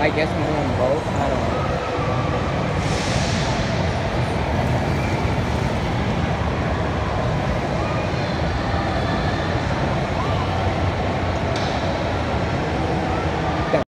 I guess I'm doing both. I don't know.